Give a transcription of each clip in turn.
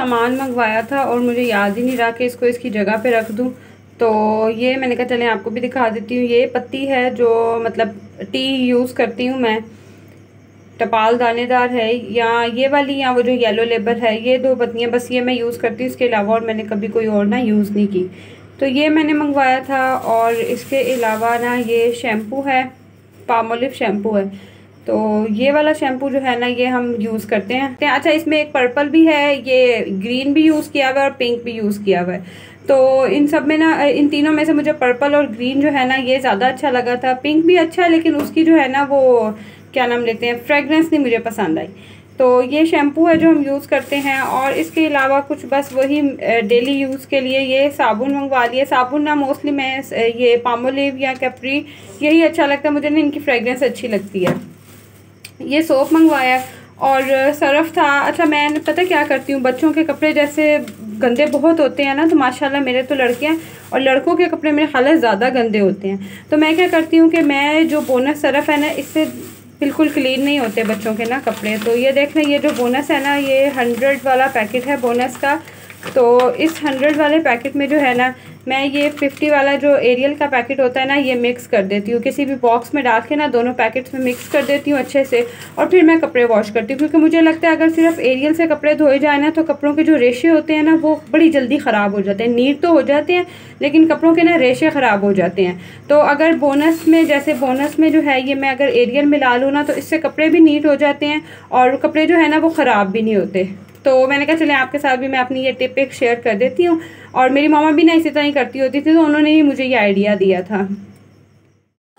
सामान मंगवाया था और मुझे याद ही नहीं रहा कि इसको इसकी जगह पे रख दूँ। तो ये मैंने कहा, चलें, आपको भी दिखा देती हूँ। ये पत्ती है जो मतलब टी यूज़ करती हूँ मैं। टपाल दानेदार है या ये वाली या वो जो येलो लेबर है, ये दो पत्तियाँ बस ये मैं यूज़ करती हूँ। इसके अलावा और मैंने कभी कोई और ना यूज़ नहीं की। तो ये मैंने मंगवाया था और इसके अलावा ना ये शैम्पू है पामोलिव शैम्पू है। तो ये वाला शैम्पू जो है ना, ये हम यूज़ करते हैं। अच्छा इसमें एक पर्पल भी है, ये ग्रीन भी यूज़ किया हुआ है और पिंक भी यूज़ किया हुआ है। तो इन सब में ना, इन तीनों में से मुझे पर्पल और ग्रीन जो है ना, ये ज़्यादा अच्छा लगा था। पिंक भी अच्छा है, लेकिन उसकी जो है ना, वो, क्या नाम लेते हैं फ्रेगनेंस नहीं मुझे पसंद आई। तो ये शैम्पू है जो हम यूज़ करते हैं, और इसके अलावा कुछ बस वही डेली यूज़ के लिए ये साबुन मंगवा लिए। साबुन ना मोस्टली मैं ये पामोलिव या कैप्री यही अच्छा लगता है। मुझे ना इनकी फ्रेगरेंस अच्छी लगती है। ये सोप मंगवाया और सरफ़ था। अच्छा मैं पता क्या करती हूँ? बच्चों के कपड़े जैसे गंदे बहुत होते हैं ना तो माशाल्लाह मेरे तो लड़के हैं और लड़कों के कपड़े मेरे हालत ज़्यादा गंदे होते हैं। तो मैं क्या करती हूँ कि मैं जो बोनस सरफ़ है ना, इससे बिल्कुल क्लीन नहीं होते बच्चों के ना कपड़े। तो ये देख ये जो बोनस है ना, ये हंड्रेड वाला पैकेट है बोनस का। तो इस हंड्रेड वाले पैकेट में जो है ना मैं ये फिफ्टी वाला जो एरियल का पैकेट होता है ना, ये मिक्स कर देती हूँ। किसी भी बॉक्स में डाल के ना, दोनों पैकेट्स में मिक्स कर देती हूँ अच्छे से। और फिर मैं कपड़े वॉश करती हूँ, क्योंकि मुझे लगता है अगर सिर्फ़ एरियल से कपड़े धोए जाए ना तो कपड़ों के जो रेशे होते हैं ना, वो बड़ी जल्दी ख़राब हो जाते हैं। नीट तो हो जाते हैं, लेकिन कपड़ों के ना रेशे ख़राब हो जाते हैं। तो अगर बोनस में, जैसे बोनस में जो है, ये मैं अगर एरियल में ला लूँ ना तो इससे कपड़े भी नीट हो जाते हैं, और कपड़े जो है ना, वो ख़राब भी नहीं होते। तो मैंने कहा, चले, आपके साथ भी मैं अपनी ये टिप एक शेयर कर देती हूँ। और मेरी मामा भी ना इसी तरह ही करती होती थी तो उन्होंने ही मुझे ये आइडिया दिया था।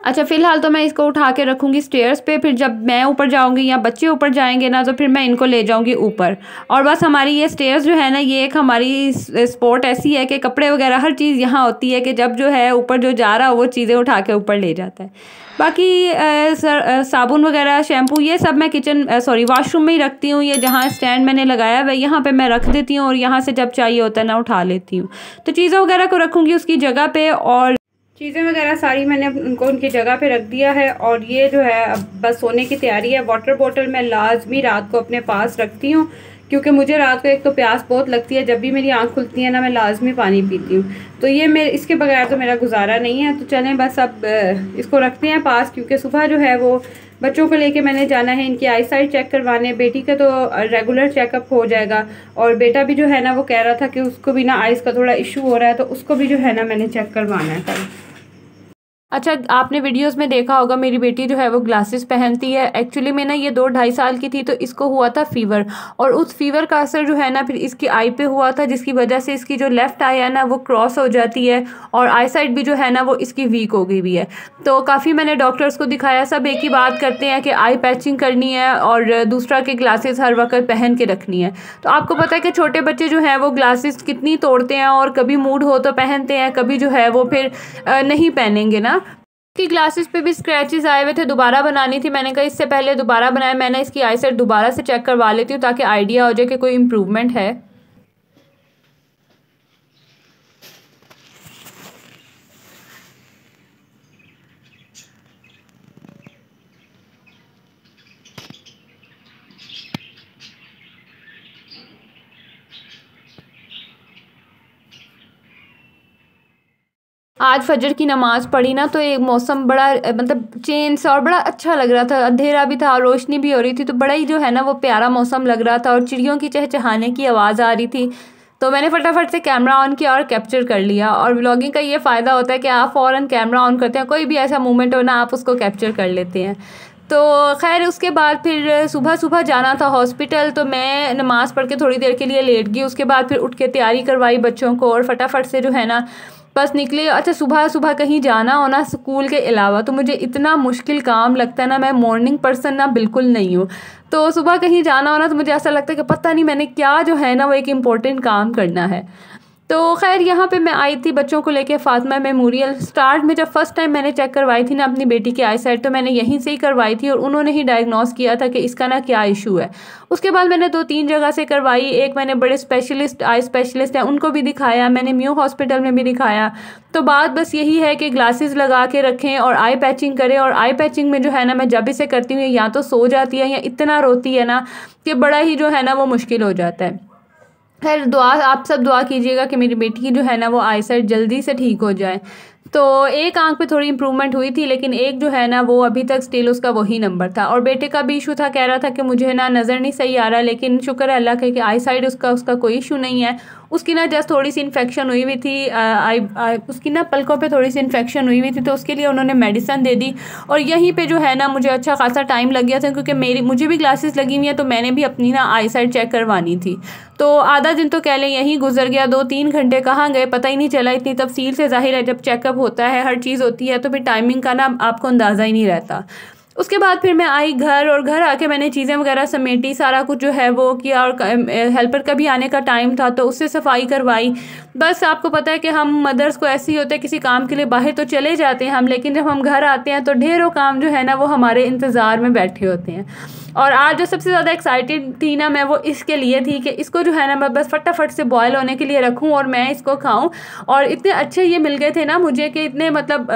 अच्छा फ़िलहाल तो मैं इसको उठा के रखूँगी स्टेयर्स पे, फिर जब मैं ऊपर जाऊँगी या बच्चे ऊपर जाएँगे ना तो फिर मैं इनको ले जाऊँगी ऊपर। और बस हमारी ये स्टेयर्स जो है ना, ये एक हमारी स्पोर्ट ऐसी है कि कपड़े वगैरह, हर चीज़ यहाँ होती है कि जब जो है ऊपर जो जा रहा हो, वो चीज़ें उठा के ऊपर ले जाता है। बाकी सर साबुन वगैरह शैम्पू ये सब मैं किचन सॉरी वाशरूम में ही रखती हूँ। ये जहाँ स्टैंड मैंने लगाया है, यहाँ पे मैं रख देती हूँ और यहाँ से जब चाहिए होता है ना, उठा लेती हूँ। तो चीज़ें वगैरह को रखूँगी उसकी जगह पे और चीज़ें वगैरह सारी मैंने उनको उनकी जगह पे रख दिया है और ये जो है अब बस सोने की तैयारी है। वाटर बॉटल मैं लाजमी रात को अपने पास रखती हूँ, क्योंकि मुझे रात को एक तो प्यास बहुत लगती है, जब भी मेरी आँख खुलती है ना मैं लाजमी पानी पीती हूँ। तो ये मेरे इसके बगैर तो मेरा गुजारा नहीं है। तो चलें बस अब इसको रखते हैं पास, क्योंकि सुबह जो है वो बच्चों को लेके मैंने जाना है, इनकी आई साइड चेक करवाने। बेटी का तो रेगुलर चेकअप हो जाएगा। और बेटा भी जो है ना, वो कह रहा था कि उसको भी ना आइस का थोड़ा इशू हो रहा है तो उसको भी जो है ना मैंने चेक करवाना है कल। अच्छा आपने वीडियोस में देखा होगा, मेरी बेटी जो है वो ग्लासेस पहनती है। एक्चुअली में ना ये दो ढाई साल की थी तो इसको हुआ था फीवर और उस फीवर का असर जो है ना, फिर इसकी आई पे हुआ था, जिसकी वजह से इसकी जो लेफ़्ट आई है ना, वो क्रॉस हो जाती है और आई साइड भी जो है ना, वो इसकी वीक हो गई हुई है। तो काफ़ी मैंने डॉक्टर्स को दिखाया, सब एक ही बात करते हैं कि आई पैचिंग करनी है और दूसरा के ग्लासेस हर वक्त पहन के रखनी है। तो आपको पता है कि छोटे बच्चे जो हैं, वो ग्लासेस कितनी तोड़ते हैं और कभी मूड हो तो पहनते हैं, कभी जो है वो फिर नहीं पहनेंगे ना। की ग्लासेस पे भी स्क्रैचेस आए हुए थे, दोबारा बनानी थी। मैंने कहा, इससे पहले दोबारा बनाया, मैंने इसकी आई सेट दोबारा से चेक करवा लेती हूँ ताकि आइडिया हो जाए कि कोई इम्प्रूवमेंट है। आज फजर की नमाज़ पढ़ी ना तो एक मौसम बड़ा मतलब चेंज सा और बड़ा अच्छा लग रहा था। अंधेरा भी था, रोशनी भी हो रही थी तो बड़ा ही जो है ना, वो प्यारा मौसम लग रहा था और चिड़ियों की चहचहाने की आवाज़ आ रही थी। तो मैंने फटाफट से कैमरा ऑन किया और कैप्चर कर लिया। और व्लॉगिंग का ये फ़ायदा होता है कि आप फ़ौरन कैमरा ऑन करते हैं, कोई भी ऐसा मोमेंट हो ना, आप उसको कैप्चर कर लेते हैं। तो खैर, उसके बाद फिर सुबह सुबह जाना था हॉस्पिटल तो मैं नमाज़ पढ़ के थोड़ी देर के लिए लेट गई। उसके बाद फिर उठ के तैयारी करवाई बच्चों को और फटाफट से जो है ना बस निकले। अच्छा सुबह सुबह कहीं जाना होना स्कूल के अलावा तो मुझे इतना मुश्किल काम लगता है ना, मैं मॉर्निंग पर्सन ना, बिल्कुल नहीं हूँ। तो सुबह कहीं जाना होना तो मुझे ऐसा लगता है कि पता नहीं मैंने क्या जो है ना, वो एक इंपॉर्टेंट काम करना है। तो खैर, यहाँ पे मैं आई थी बच्चों को लेके फातिमा मेमोरियल। स्टार्ट में जब फ़र्स्ट टाइम मैंने चेक करवाई थी ना अपनी बेटी की आई साइड तो मैंने यहीं से ही करवाई थी और उन्होंने ही डायग्नोस किया था कि इसका ना क्या इशू है। उसके बाद मैंने दो तीन जगह से करवाई। एक मैंने बड़े स्पेशलिस्ट आई स्पेशलिस्ट हैं, उनको भी दिखाया, मैंने म्यू हॉस्पिटल में भी दिखाया। तो बात बस यही है कि ग्लासेस लगा के रखें और आई पैचिंग करें और आई पैचिंग में जो है ना, मैं जब इसे करती हूँ, या तो सो जाती है या इतना रोती है ना, कि बड़ा ही जो है ना, वो मुश्किल हो जाता है। खैर दुआ, आप सब दुआ कीजिएगा कि मेरी बेटी की जो है ना वो आई जल्दी से ठीक हो जाए। तो एक आँख पे थोड़ी इम्प्रूवमेंट हुई थी, लेकिन एक जो है ना, वो अभी तक स्टिल उसका वही नंबर था। और बेटे का भी इशू था, कह रहा था कि मुझे ना नज़र नहीं सही आ रहा, लेकिन शुक्र है अल्लाह के, कि आई साइड उसका उसका कोई इशू नहीं है। उसकी ना जस्ट थोड़ी सी इन्फेक्शन हुई हुई थी आई उसकी ना पलकों पे थोड़ी सी इन्फेक्शन हुई हुई थी तो उसके लिए उन्होंने मेडिसन दे दी। और यहीं पे जो है ना, मुझे अच्छा खासा टाइम लग गया था, क्योंकि मेरी, मुझे भी ग्लासेस लगी हुई हैं तो मैंने भी अपनी ना आई साइड चेक करवानी थी। तो आधा दिन तो कह लें यहीं गुजर गया, दो तीन घंटे कहाँ गए, पता ही नहीं चला, इतनी तफसील से ज़ाहिर है, जब चेकअप होता है, हर चीज़ होती है तो फिर टाइमिंग का ना आपको अंदाज़ा ही नहीं रहता। उसके बाद फिर मैं आई घर और घर आके मैंने चीज़ें वगैरह समेटी, सारा कुछ जो है वो किया और हेल्पर का भी आने का टाइम था तो उससे सफ़ाई करवाई। बस आपको पता है कि हम मदर्स को ऐसे ही होते हैं, किसी काम के लिए बाहर तो चले जाते हैं हम, लेकिन जब हम घर आते हैं तो ढेरों काम जो है ना वो हमारे इंतज़ार में बैठे होते हैं। और आज जो सबसे ज़्यादा एक्साइटेड थी ना मैं वो इसके लिए थी कि इसको जो है ना मैं बस फटाफट से बॉयल होने के लिए रखूँ और मैं इसको खाऊँ। और इतने अच्छे ये मिल गए थे ना मुझे कि इतने मतलब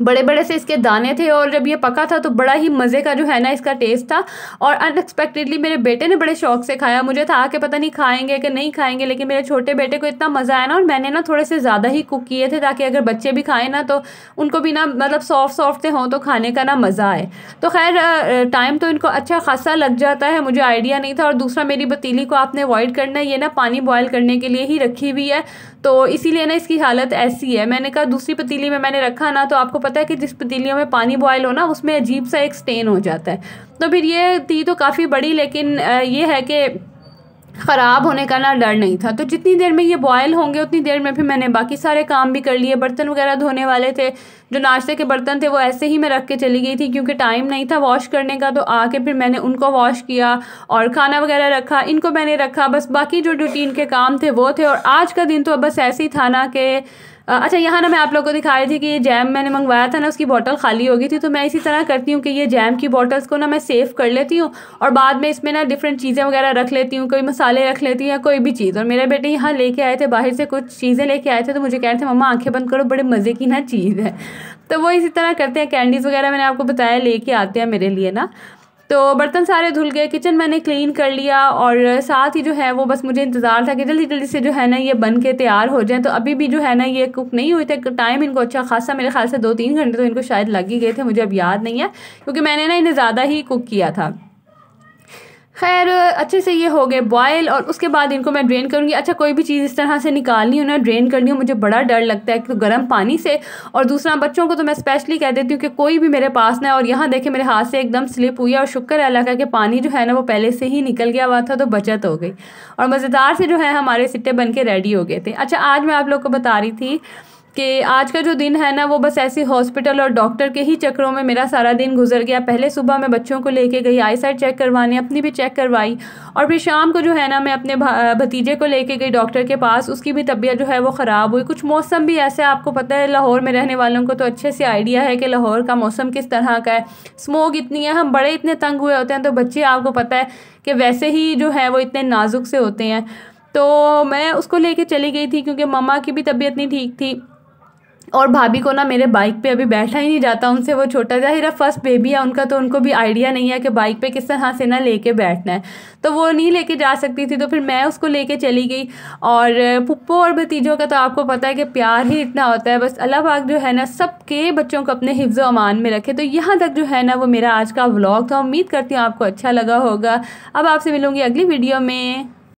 बड़े बड़े से इसके दाने थे और जब ये पका था तो बड़ा ही मज़े का जो है ना इसका टेस्ट था। और अनएक्सपेक्टेडली मेरे बेटे ने बड़े शौक से खाया। मुझे था कि पता नहीं खाएँगे कि नहीं खाएँगे, लेकिन मेरे छोटे बेटे को इतना मज़ा आया ना और मैंने ना थोड़े से ज़्यादा ही कुक किए थे ताकि अगर बच्चे भी खाएँ ना तो उनको भी ना मतलब सॉफ्ट सॉफ्ट से हों तो खाने का ना मज़ा आए। तो खैर टाइम तो इनको अच्छा खासा लग जाता है, मुझे आइडिया नहीं था। और दूसरा मेरी पतीली को आपने अवॉइड करना है ये ना पानी बॉयल करने के लिए ही रखी हुई है। तो इसीलिए ना इसकी हालत ऐसी है। मैंने कहा, दूसरी पतीली में मैंने रखा ना तो आपको पता है कि जिस पतीलियों में पानी बॉयल हो ना, उसमें अजीब सा एक स्टेन हो जाता है। तो फिर ये थी तो काफ़ी बड़ी, लेकिन ये है कि ख़राब होने का ना डर नहीं था। तो जितनी देर में ये बॉयल होंगे, उतनी देर में फिर मैंने बाकी सारे काम भी कर लिए। बर्तन वगैरह धोने वाले थे। जो नाश्ते के बर्तन थे, वो ऐसे ही मैं रख के चली गई थी, क्योंकि टाइम नहीं था वॉश करने का। तो आके फिर मैंने उनको वॉश किया और खाना वगैरह रखा, इनको मैंने रखा। बस बाकी जो रूटीन के काम थे, वो थे। और आज का दिन तो बस ऐसे ही था ना कि अच्छा यहाँ ना मैं आप लोगों को दिखा रही थी कि ये जैम मैंने मंगवाया था ना, उसकी बॉटल खाली हो गई थी तो मैं इसी तरह करती हूँ कि ये जैम की बॉटल्स को ना मैं सेव कर लेती हूँ और बाद में इसमें ना डिफरेंट चीज़ें वगैरह रख लेती हूँ, कोई मसाले रख लेती हूँ या कोई भी चीज़। और मेरे बेटे यहाँ लेके आए थे, बाहर से कुछ चीज़ें लेके आए थे तो मुझे कह रहे थे, मम्मा, आँखें बंद करो, बड़े मज़े की ना चीज़ है। तो वो इसी तरह करते हैं कैंडीज़ वगैरह मैंने आपको बताया, लेके आते हैं मेरे लिए ना। तो बर्तन सारे धुल गए, किचन मैंने क्लीन कर लिया और साथ ही जो है वो बस मुझे इंतज़ार था कि जल्दी जल्दी से जो है ना ये बन के तैयार हो जाए। तो अभी भी जो है ना ये कुक नहीं हुई थे टाइम इनको अच्छा खासा, मेरे ख्याल से दो तीन घंटे तो इनको शायद लग ही गए थे, मुझे अब याद नहीं है, क्योंकि मैंने ना इन्हें ज़्यादा ही कुक किया था। खैर, अच्छे से ये हो गए बॉयल और उसके बाद इनको मैं ड्रेन करूँगी। अच्छा कोई भी चीज़ इस तरह से निकालनी हो ना ड्रेन करनी हो, मुझे बड़ा डर लगता है तो गर्म पानी से। और दूसरा, बच्चों को तो मैं स्पेशली कह देती हूँ कि कोई भी मेरे पास ना और यहाँ देखे, मेरे हाथ से एकदम स्लिप हुई और शुक्र है अल्लाह का कि पानी जो है ना, वो पहले से ही निकल गया हुआ था तो बचत हो गई। और मज़ेदार से जो है, हमारे सिट्टे बन के रेडी हो गए थे। अच्छा आज मैं आप लोग को बता रही थी कि आज का जो दिन है ना, वो बस ऐसे हॉस्पिटल और डॉक्टर के ही चक्करों में मेरा सारा दिन गुजर गया। पहले सुबह मैं बच्चों को लेके गई आई साइड चेक करवाने, अपनी भी चेक करवाई और फिर शाम को जो है ना, मैं अपने भतीजे को लेके गई डॉक्टर के पास। उसकी भी तबीयत जो है वो ख़राब हुई। कुछ मौसम भी ऐसे, आपको पता है, लाहौर में रहने वालों को तो अच्छे से आइडिया है कि लाहौर का मौसम किस तरह का है। स्मोक इतनी है, हम बड़े इतने तंग हुए होते हैं तो बच्चे आपको पता है कि वैसे ही जो है वो इतने नाजुक से होते हैं। तो मैं उसको लेके चली गई थी, क्योंकि मम्मा की भी तबीयत नहीं ठीक थी। और भाभी को ना मेरे बाइक पे अभी बैठा ही नहीं जाता, उनसे वो छोटा ज़ाहिर फ़र्स्ट बेबी है, उनका तो उनको भी आइडिया नहीं है कि बाइक पे किस तरह से ना लेके बैठना है। तो वो नहीं लेके जा सकती थी तो फिर मैं उसको लेके चली गई। और पुप्पो और भतीजों का तो आपको पता है कि प्यार ही इतना होता है, बस अल्लाह पाक जो है ना सबके बच्चों को अपने हिफ्ज़ अमान में रखे। तो यहाँ तक जो है ना वो मेरा आज का व्लॉग था, उम्मीद करती हूँ आपको अच्छा लगा होगा। अब आपसे मिलूँगी अगली वीडियो में।